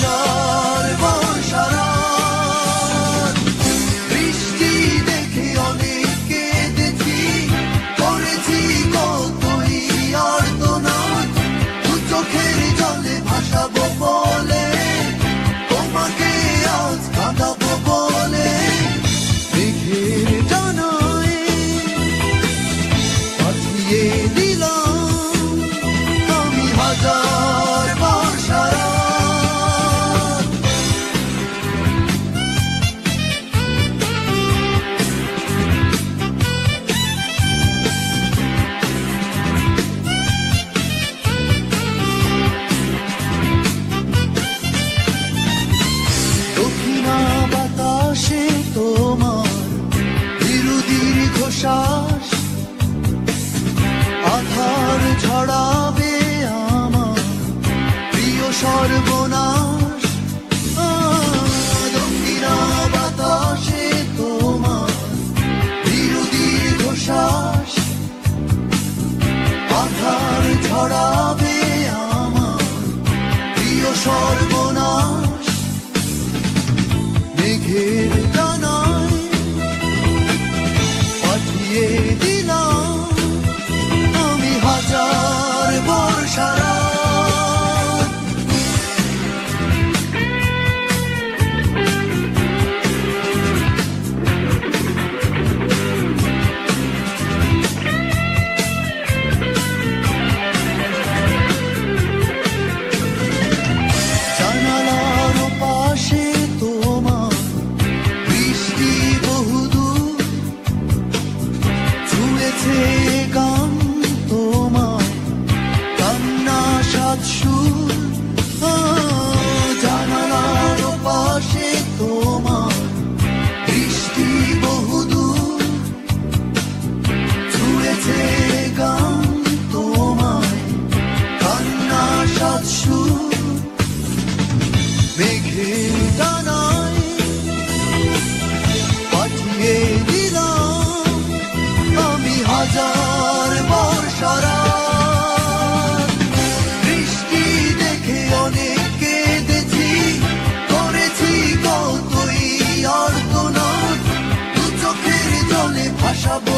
我。تارگوناش میگه دنیا نه و পাঠিয়ে দিলাম আমি হাজার বর্ষারা বৃষ্টি দেখে অনেক কেঁদেছি, করেছি কতই অর্থনাথ দু চোখের জলে ভাসাবো